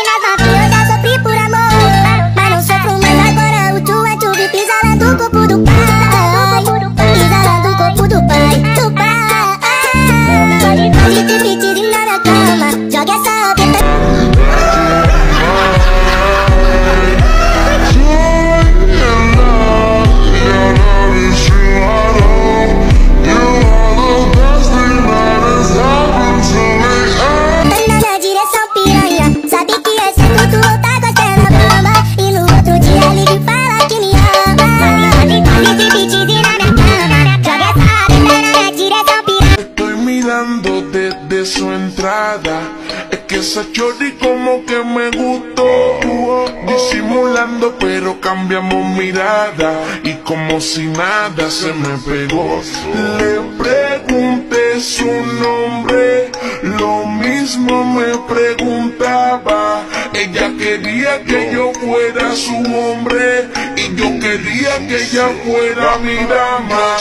i Bina Bapak entrada. Es que esa chori como que me gustó. Disimulando, pero cambiamos mirada. Y como si nada se me pegó. Le pregunté su nombre. Lo mismo me preguntaba. Ella quería que yo fuera su hombre. Y yo quería que ella fuera mi dama.